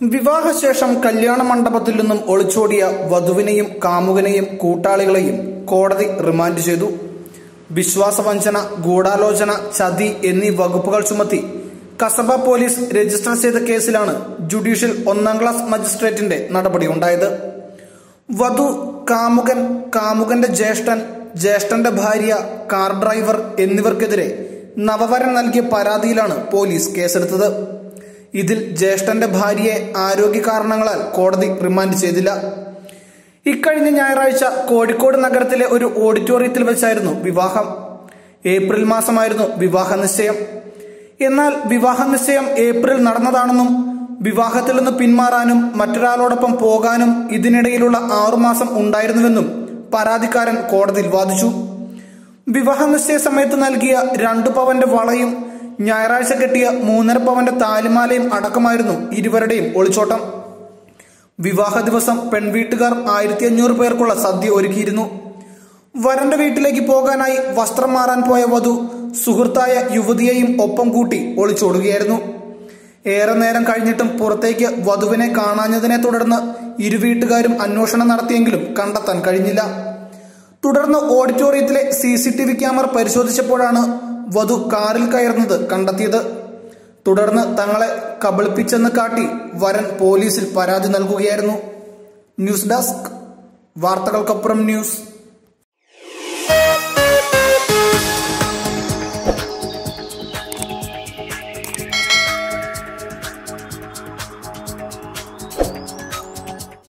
വിവാഹശേഷം കല്യാണ മണ്ഡപത്തിൽ നിന്നും ഒളിച്ചോടിയ വധുവിനെയും കാമുകനെയും കൂട്ടാളികളെയും കോടതി റിമാൻഡ് ചെയ്തു. വിശ്വാസവഞ്ചന ഗൂഢാലോചന ചതി എന്നീ വകുപ്പുകൾ ചുമത്തി കസബ പോലീസ് രജിസ്റ്റർ ചെയ്ത കേസിലാണ് ജുഡീഷ്യൽ ഒന്നാം ക്ലാസ് മജിസ്ട്രേറ്റിന്റെ നടപടിയുണ്ടായത് വധു കാമുകൻ കാമുകന്റെ ജ്യേഷ്ഠൻ ജ്യേഷ്ഠന്റെ ഭാര്യ കാർ ഡ്രൈവർ എന്നിവർക്കെതിരെ നവവരൻ നൽകിയ പരാതിയിലാണ് പോലീസ് കേസെടുത്തത്. ഇതിൽ ജ്യേഷ്ഠന്റെ ഭാര്യയെ ആരോഗ്യ കാരണങ്ങളാൽ കോടതി റിമാൻഡ് ചെയ്തില്ല. ഇക്കഴിഞ്ഞ ഞായറാഴ്ച കോഴിക്കോട് നഗരത്തിലെ ഒരു ഓഡിറ്റോറിയത്തിൽ വെച്ചായിരുന്നു വിവാഹം. ഏപ്രിൽ മാസമായിരുന്നു വിവാഹ നിശ്ചയം. എന്നാൽ വിവാഹ നിശ്ചയം ഏപ്രിൽ നടന്നതാണെന്നും വിവാഹത്തിൽ നിന്ന് പിന്മാറാനും മറ്റൊരാളോടൊപ്പം പോകാനും ഇതിനിടയിലുള്ള ആറുമാസം ഉണ്ടായിരുന്നുവെന്നും പരാതിക്കാരൻ കോടതിയിൽ വാദിച്ചു. വിവാഹ നിശ്ചയ സമയത്ത് നൽകിയ രണ്ടു പവന്റെ വളയും ഞായറാഴ്ച കെട്ടിയ മൂന്നര പവന്റെ താലിമാലയും അടക്കമായിരുന്നു ഇരുവരുടെയും ഒളിച്ചോട്ടം. വിവാഹ ദിവസം പെൺവീട്ടുകാർ ആയിരത്തി അഞ്ഞൂറ് പേർക്കുള്ള സദ്യ ഒരുക്കിയിരുന്നു. വരന്റെ വീട്ടിലേക്ക് പോകാനായി വസ്ത്രം മാറാൻ പോയ വധു സുഹൃത്തായ യുവതിയെയും ഒപ്പം കൂട്ടി ഒളിച്ചോടുകയായിരുന്നു. ഏറെ നേരം കഴിഞ്ഞിട്ടും പുറത്തേക്ക് വധുവിനെ കാണാഞ്ഞതിനെ തുടർന്ന് ഇരുവീട്ടുകാരും അന്വേഷണം നടത്തിയെങ്കിലും കണ്ടെത്താൻ കഴിഞ്ഞില്ല. തുടർന്ന് ഓഡിറ്റോറിയത്തിലെ C C T V camera പരിശോധിച്ചപ്പോഴാണ് വധു കാറിൽ കയറുന്നത് കണ്ടെത്തിയത്. തുടർന്ന് തങ്ങളെ കബളിപ്പിച്ചെന്ന് കാട്ടി വരൻ പോലീസിൽ പരാതി നൽകുകയായിരുന്നു. ന്യൂസ് ഡെസ്ക് വാർത്തകൾക്കപ്പുറം ന്യൂസ്.